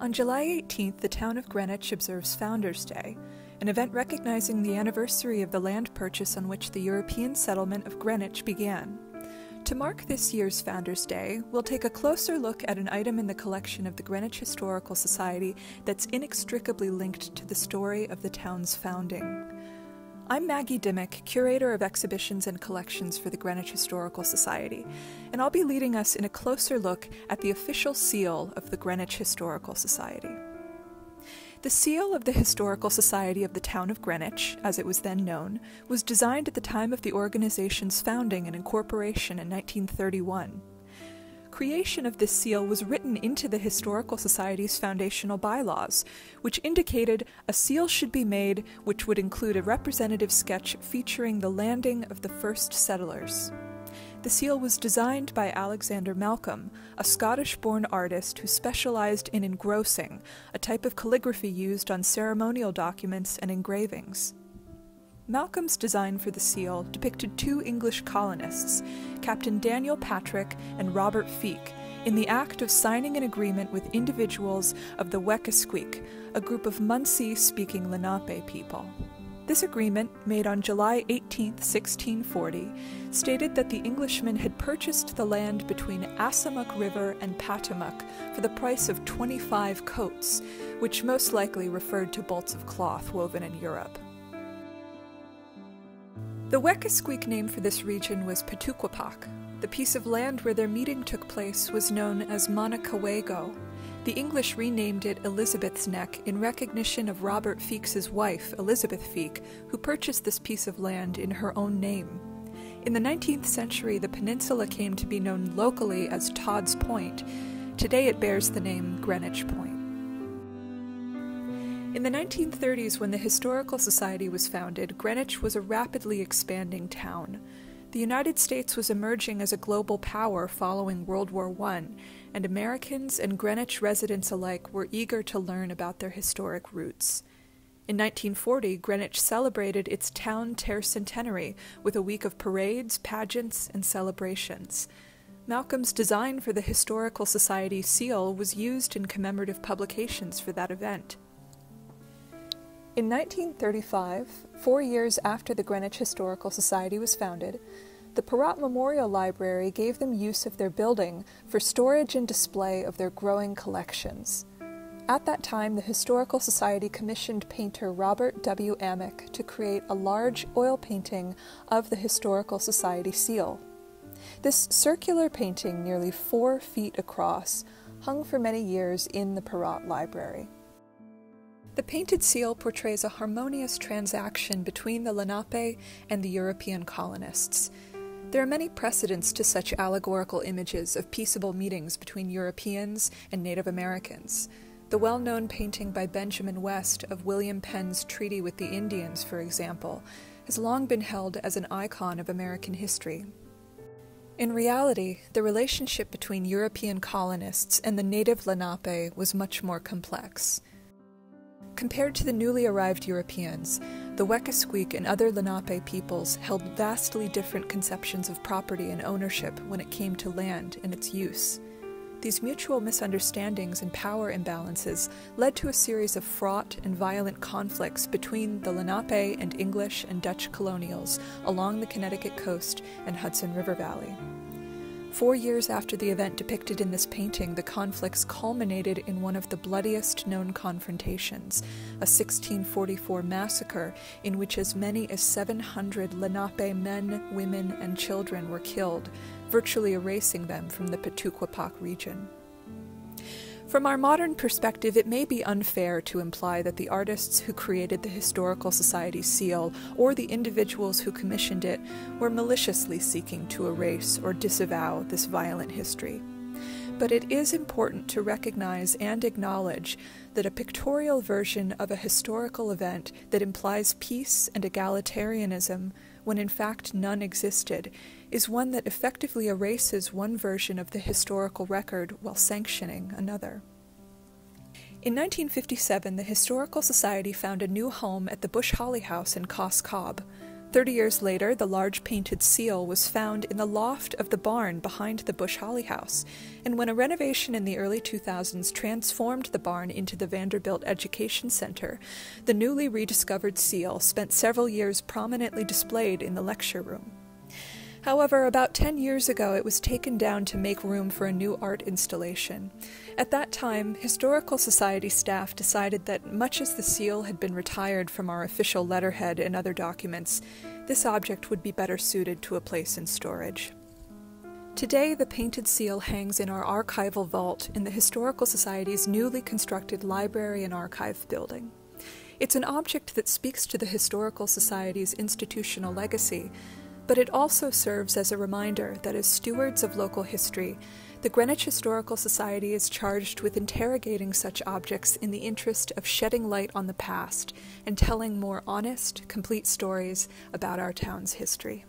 On July 18th, the town of Greenwich observes Founders' Day, an event recognizing the anniversary of the land purchase on which the European settlement of Greenwich began. To mark this year's Founders' Day, we'll take a closer look at an item in the collection of the Greenwich Historical Society that's inextricably linked to the story of the town's founding. I'm Maggie Dimock, Curator of Exhibitions and Collections for the Greenwich Historical Society, and I'll be leading us in a closer look at the official seal of the Greenwich Historical Society. The seal of the Historical Society of the Town of Greenwich, as it was then known, was designed at the time of the organization's founding and incorporation in 1931. Creation of this seal was written into the Historical Society's foundational bylaws, which indicated a seal should be made which would include a representative sketch featuring the landing of the first settlers. The seal was designed by Alexander Malcolm, a Scottish born artist who specialized in engrossing, a type of calligraphy used on ceremonial documents and engravings. Malcolm's design for the seal depicted two English colonists, Captain Daniel Patrick and Robert Feake, in the act of signing an agreement with individuals of the Weichquaesgeck, a group of Munsee speaking Lenape people. This agreement, made on July 18, 1640, stated that the Englishmen had purchased the land between Assamuck River and Patamuk for the price of 25 coats, which most likely referred to bolts of cloth woven in Europe. The Weichquaesgeck name for this region was Patuquapak. The piece of land where their meeting took place was known as Monakewaygo, the English renamed it Elizabeth's Neck in recognition of Robert Feake's wife, Elizabeth Feake, who purchased this piece of land in her own name. In the 19th century, the peninsula came to be known locally as Todd's Point. Today it bears the name Greenwich Point. In the 1930s, when the Historical Society was founded, Greenwich was a rapidly expanding town. The United States was emerging as a global power following World War I, and Americans and Greenwich residents alike were eager to learn about their historic roots. In 1940, Greenwich celebrated its town tercentenary with a week of parades, pageants, and celebrations. Malcolm's design for the Historical Society seal was used in commemorative publications for that event. In 1935, four years after the Greenwich Historical Society was founded, the Perrott Memorial Library gave them use of their building for storage and display of their growing collections. At that time, the Historical Society commissioned painter Robert W. Amick to create a large oil painting of the Historical Society seal. This circular painting, nearly four feet across, hung for many years in the Perrott Library. The painted seal portrays a harmonious transaction between the Lenape and the European colonists. There are many precedents to such allegorical images of peaceable meetings between Europeans and Native Americans. The well known painting by Benjamin West of William Penn's treaty with the Indians, for example, has long been held as an icon of American history. In reality, the relationship between European colonists and the native Lenape was much more complex. Compared to the newly arrived Europeans, the Weichquaesgeck and other Lenape peoples held vastly different conceptions of property and ownership when it came to land and its use. These mutual misunderstandings and power imbalances led to a series of fraught and violent conflicts between the Lenape and English and Dutch colonials along the Connecticut coast and Hudson River Valley. Four years after the event depicted in this painting, the conflicts culminated in one of the bloodiest known confrontations, a 1644 massacre in which as many as 700 Lenape men, women, and children were killed, virtually erasing them from the Patuquapak region. From our modern perspective, it may be unfair to imply that the artists who created the Historical Society seal or the individuals who commissioned it were maliciously seeking to erase or disavow this violent history. But it is important to recognize and acknowledge that a pictorial version of a historical event that implies peace and egalitarianism when in fact none existed is one that effectively erases one version of the historical record while sanctioning another. In 1957, the Historical Society found a new home at the Bush Holley House in Cos Cob. Thirty years later, the large painted seal was found in the loft of the barn behind the Bush Holley House, and when a renovation in the early 2000s transformed the barn into the Vanderbilt Education Center, the newly rediscovered seal spent several years prominently displayed in the lecture room. However, about 10 years ago, it was taken down to make room for a new art installation. At that time, Historical Society staff decided that much as the seal had been retired from our official letterhead and other documents, this object would be better suited to a place in storage. Today, the painted seal hangs in our archival vault in the Historical Society's newly constructed library and archive building. It's an object that speaks to the Historical Society's institutional legacy, but it also serves as a reminder that as stewards of local history, the Greenwich Historical Society is charged with interrogating such objects in the interest of shedding light on the past and telling more honest, complete stories about our town's history.